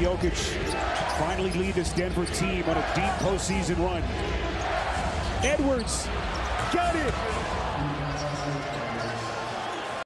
Jokic finally lead this Denver team on a deep postseason run. Edwards got it.